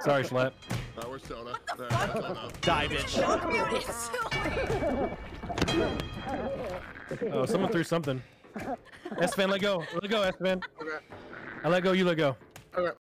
Sorry, Schlapp. Uh, where's Sona? There, Die, bitch. Oh, someone threw something. Esfand, let go. Let go, Esfand. Okay. I let go. You let go. Okay.